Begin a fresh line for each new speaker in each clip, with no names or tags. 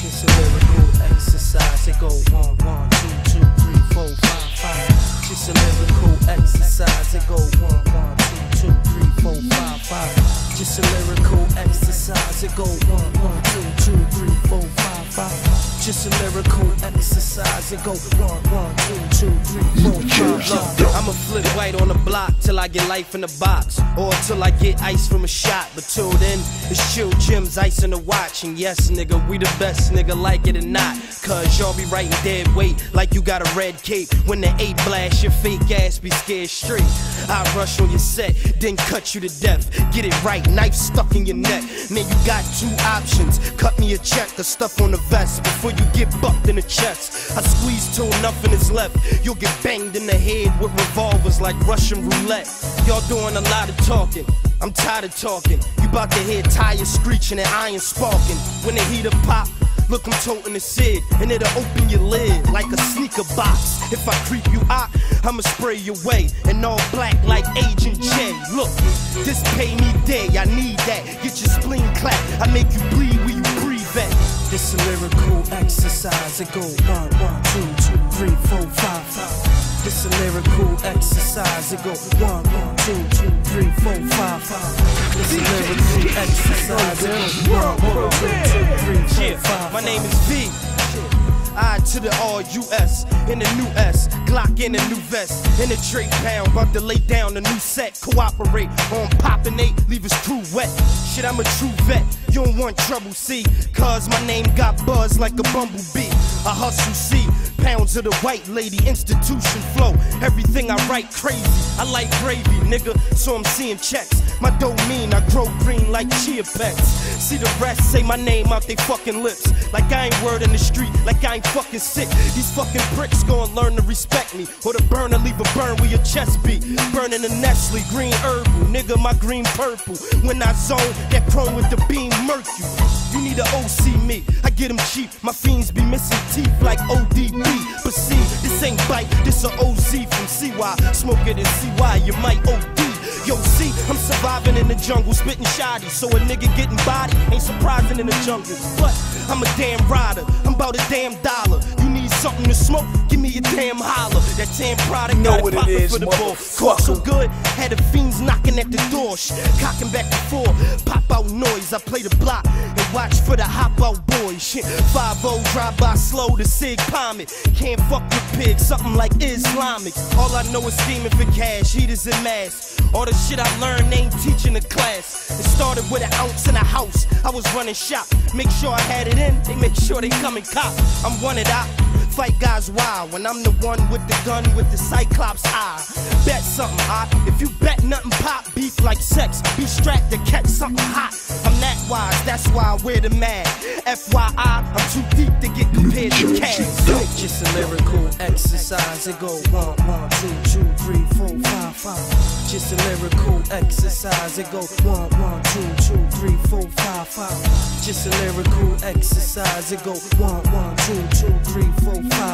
Just a lyrical exercise. It go one, one, two, two, three, four, five, five. Just a lyrical exercise. It go one, one, two, two, three, four, five, five. Just a lyrical exercise. It go one, one, two, two, three, four, five, five. Just a lyrical exercise. It go one, one, two, three, four, five,
I'ma flip white on the block till I get life in the box, or till I get ice from a shot. But till then, it's chill Jim's ice in the watch. And yes, nigga, we the best, nigga, like it or not. Cause y'all be writing dead weight like you got a red cape. When the eight blast, your fake ass be scared straight. I rush on your set, then cut you to death. Get it right, knife stuck in your neck. Man, you got two options. Cut me a check or stuff on the vest before you get bucked in the chest. I squeeze till nothing is left. You'll get banged in the head with revolvers like Russian roulette. Y'all doing a lot of talking. I'm tired of talking. You bout to hear tires screeching and iron sparking. When the heater pop, look, I'm toting the Sid, and it'll open your lid like a sneaker box. If I creep you out, I'ma spray your way, and all black like Agent J. Look, this pay me day, I need that. Get your spleen clap, I make you bleed where you breathe at.
This a lyrical exercise. It go one, one, two, two, three, four, five, five. This a lyrical exercise. It go one, two, two, three, four, five, five. This a lyrical exercise. It go one, one, two, two, three, four,
Yeah, my name is V. I to the R U S in the new S, Glock in a new vest, in a Drake pound, about to lay down a new set. Cooperate on poppin' eight, leave his crew wet. Shit, I'm a true vet. You don't want trouble, see? Cause my name got buzz like a bumblebee. I hustle, see? Pounds of the white lady institution flow. Everything I write crazy. I like gravy, nigga, so I'm seeing checks. My domain, I grow green like chia pets. See the rest say my name out they fucking lips. Like I ain't word in the street, like I ain't fucking sick. These fucking bricks gon' learn to respect me. Or the burner leave a burn where your chest be. Burning the Nestle, green herbal. Nigga, my green purple. When I zone, that chrome with the beam mercury. A OC me, I get them cheap. My fiends be missing teeth like ODB. But see, this ain't bite, this a OZ from CY. Smoke it and CY, you might OD. Yo, see, I'm surviving in the jungle, spitting shoddy. So a nigga getting body ain't surprising in the jungle. But I'm a damn rider, I'm about a damn dollar. You need something to smoke? Me a damn holler. That damn product
Know what
it poppin' for the ball. So good, had the fiends knocking at the door. Shh, cocking back and forth, pop out noise. I play the block and watch for the hop out boys. Shit, 5 drive by slow to Sig Comet. Can't fuck with pigs, something like Islamic. All I know is scheming for cash, heaters and masks. All the shit I learned ain't teaching the class. It started with an ounce in a house. I was running shop. Make sure I had it in, they make sure they come and cop. I'm wanted out. Fight guys wild when I'm the one with the gun with the cyclops eye. Bet something hot. If you bet nothing pop, beef like sex. Be strapped to catch something hot. I'm that wise, that's why I wear the mag. FYI, I'm too deep to get compared to cash.
Just a lyrical exercise. It go one, one, two, two, three, four, five, five. Just a lyrical exercise. It go one, one, two, two, three, four, five, five. Just a lyrical exercise. It go one, one, two, two,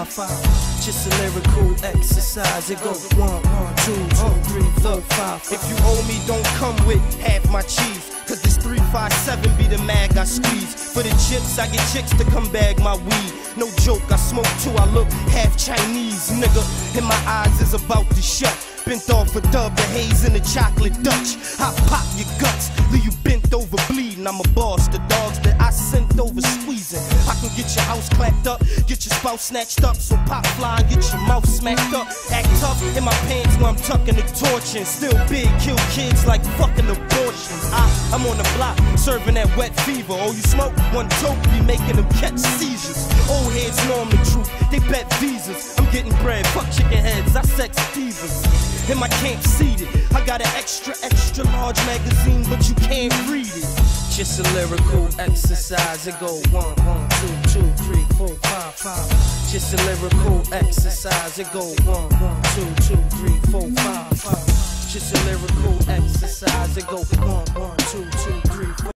Just a lyrical exercise. It go one, one, two, two, three, four, five,
If you owe me, don't come with half my cheese. Cause this 357 be the mag I squeeze. For the chips, I get chicks to come bag my weed. No joke, I smoke too, I look half Chinese, nigga. And my eyes is about to shut. Bent off a dub, the haze and the chocolate Dutch. I pop your guts, leave you bent over bleeding. I'm a boss, the dogs that I sent over squeezing. I can get your house clapped up, spouse snatched up. So pop fly and get your mouth smacked up. Act tough in my pants while I'm tucking the torch and still big, kill kids like fucking abortions. I, I'm on the block, serving that wet fever. Oh, you smoke one toke, be making them catch seizures. Old heads know I'm the truth, they bet visas. I'm getting bread, fuck chicken heads, I sex divas. In my camp seated, I got an extra, extra large magazine, but you can't read it.
Just a lyrical exercise. It go one, one, two, two, three, four, five, five. Just a lyrical exercise. It go one, one, two, two, three, four, five, five. Just a lyrical exercise. It go one, one, two, two, three, four.